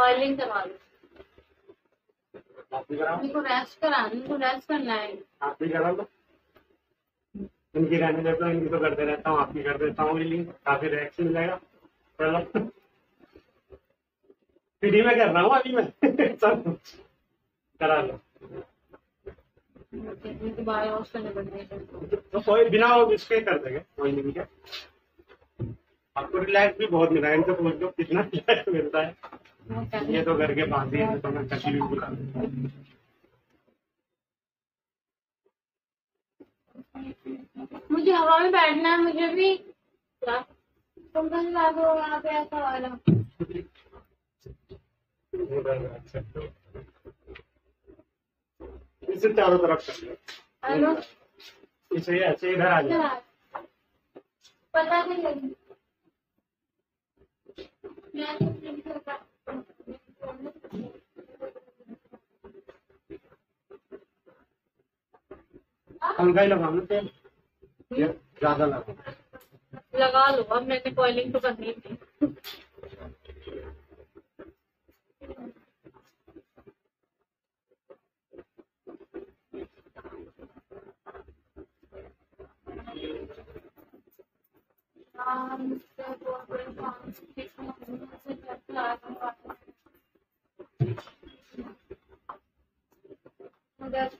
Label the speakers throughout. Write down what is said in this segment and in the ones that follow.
Speaker 1: Oiling करवा लो।
Speaker 2: आप भी कराओ।
Speaker 1: रेस्ट कराना रेस्ट करना है।
Speaker 2: आप भी करा लो। इनकी रहने देता हूँ इनकी तो करते रहता हूँ आपकी कर देता हूँ लिंक काफ़ी रिएक्शन मिलेगा। चलो। फ्री में कर रहा हूँ अभी मैं। कुछ। करा लो। तो कोई बिना वो इसके कर देंगे। कोई नहीं क्या आपको रिलैक्स भी बहुत मिला है इनसे पूछ लो कितना रिलैक्स मिलता है। ये तो घर के पास ही है तो मैं कभी भी बुला
Speaker 1: मुझे हवा में बैठना है मुझे भी। तुम ला दो वहाँ पे ऐसा वाला?
Speaker 2: इसे चारों तरफ़ कर लो।
Speaker 1: हेलो।
Speaker 2: इसे ऐसे इधर आ जाओ।
Speaker 1: पता नहीं। लगी
Speaker 2: पंखा ही लगा लो तेल। ज़्यादा लगा
Speaker 1: लगा लो अब मैंने कॉलिंग तो करनी थी। मगर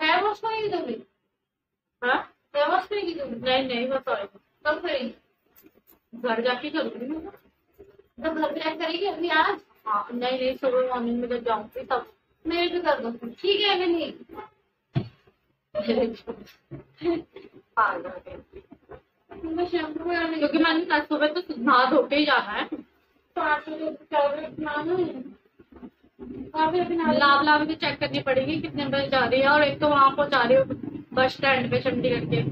Speaker 1: हाँ वॉश करेगी तुम भी हाँ नहीं नहीं कब घर जाके मैं तो घर जाके करेगी अभी आज? हाँ नहीं नहीं, सुबह मॉर्निंग में जब जाऊँगी तब। मेरे भी कर दो। ठीक है कि नहीं। है। क्योंकि मैंने सुबह तो नहा धो ही जाना है। तो मानो काफ़ी अभी लाभ लाभ भी चेक करनी पड़ेगी कितने बजे जा रही है, और एक तो वहाँ जा रही हो बस स्टैंड पे चंडीगढ़ के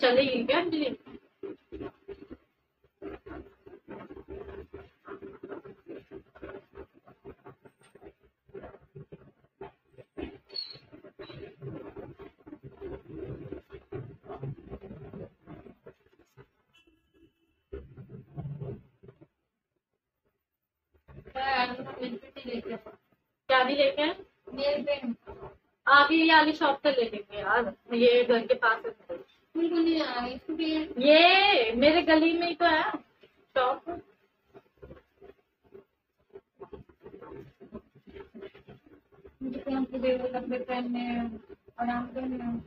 Speaker 1: चलेगी क्या अंजलि? क्या भी लेके? आप ये वाली शॉप से ले लेंगे यार। ये घर के पास है। बिल्कुल नहीं ये मेरे गली में ही तो है शॉप कपड़े आराम करना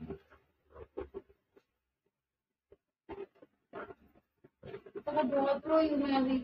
Speaker 1: तो बहुत रोई मैं अभी।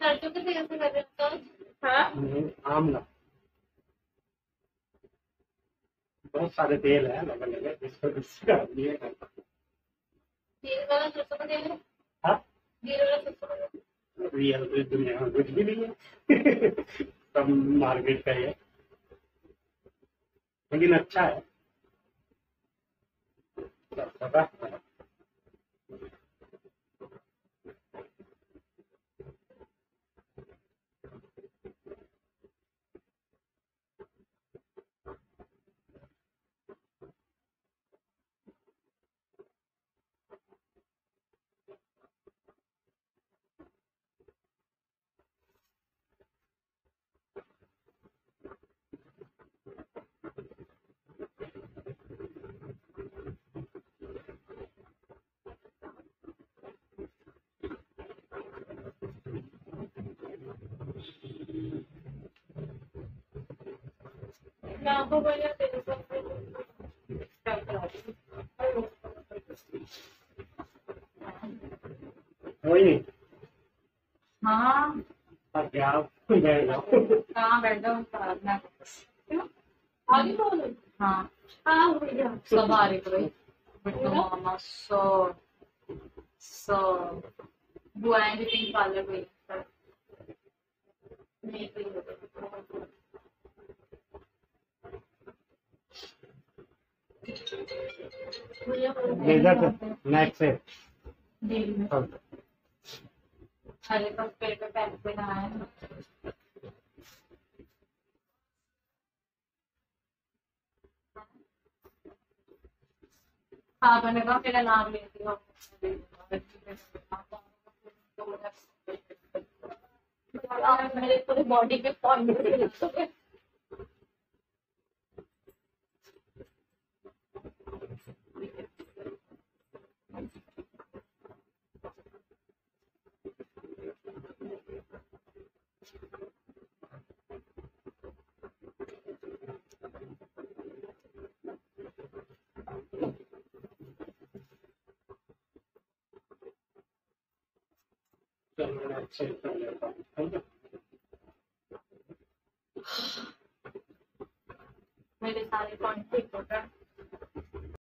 Speaker 1: सरसों के तेल से कर रहे हो तो? हाँ
Speaker 2: आमला बहुत सारे तेल है अलग अलग जिसको जिसका ये करता
Speaker 1: तेल वाला सरसों का तेल है?
Speaker 2: हाँ?
Speaker 1: जीरे वाला सरसों का तेल।
Speaker 2: रियल दुनिया में कुछ भी नहीं है सब मार्केट का है लेकिन अच्छा है। वही।
Speaker 3: हाँ।
Speaker 2: क्या? बैठ जाओ।
Speaker 3: कहाँ बैठ जाओ प्रार्थना आगे बोलो। हाँ। हाँ सब आ रही भाई मामा सो सो। बुआएँ भी पिंक पार्लर गई गई
Speaker 2: ब्लेजर नेक से।
Speaker 3: अरे बस पेट पे पैक पे ना आए हाँ मैंने कहा मेरा नाम लेती हो मेरे पूरे बॉडी पे पॉइंट
Speaker 2: हूँ ठीक है
Speaker 3: मेरे सारे पॉइंट पे इम्पोर्टेंट